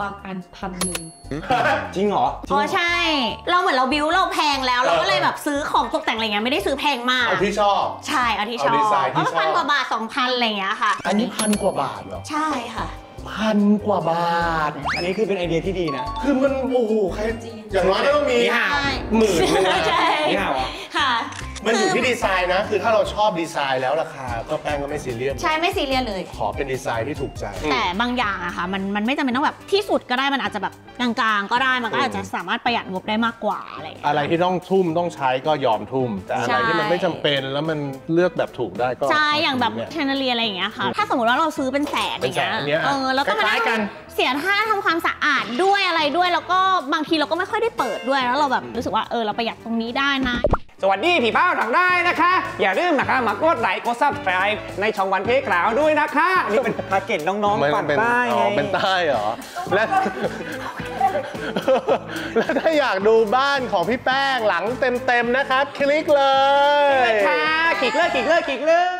บางอันพันหนึ่งจริงเหรออ๋อใช่ เราเหมือนเราบิวเราแพงแล้วเราก็เลยแบบซื้อของตกแต่งอะไรเงี้ยไม่ได้ซื้อแพงมากเอาที่ชอบ ใช่เอาที่ชอบเอาดีไซน์ที่ก็ชอบพันกว่าบาทสองพันอะไรเงี้ยค่ะ อันนี้พันกว่าบาทเหรอใช่ค่ะพันกว่าบาท อันนี้คือเป็นไอเดียที่ดีนะ คือมันโอ้โหใครอย่างน้อยก็ต้องมีนี่ห่าวใช่หมื่นนึงนะใช่นี่ห่าวอะค่ะ มันอยู่ที่ดีไซน์นะ คือถ้าเราชอบดีไซน์แล้วราคา ก็แป้งก็ไม่ซีเรียสใช่ไม่ซีเรียสเลย ขอเป็นดีไซน์ที่ถูกใจ แต่บางอย่างอะค่ะมันมันไม่จำเป็นต้องแบบที่สุดก็ได้มันอาจจะแบบกลางๆ ก็ได้มันก็อาจจะสามารถประหยัดงบได้มากกว่าอะไรอย่างเงี้ยอะไรที่ต้องทุ่มต้องใช้ก็ยอมทุ่ม แต่อะไรที่มันไม่จำเป็นแล้วมันเลือกแบบถูกได้ก็ใช่อย่างแบบเนี่ยเชนเลียอะไรอย่างเงี้ยค่ะถ้าสมมติว่าเราซื้อเป็นแสนอเป็นย่างแสนอันเงี้เนี้ยยเออแล้วก็มาคล้ายๆกันเสียค่าทำความสะอาดด้วยอะไรด้วยแล้วก็บางทีเราก็ไม่ค่อยได้เปิดด้วยแล้วเราแบบรู้สึกว่าเออเราประหยัดตรงนี้ได้นะ สวัสดีผีเป้าทางได้นะคะ อย่าลืมนะคะ มากดไลค์กดซับสไครต์ในช่องวันเพกล่าวด้วยนะคะอันนี่เป็นทาร์เก็ตน้องมันๆฝั่งเป็นใต้อ๋ไงอเป็นใต้เหรอและและถ้าอยากดูบ้านของพี่แป้งหลังเต็มๆนะครับ คลิกเลยค่ะคลิกเลยคลิกเลยคลิกเลย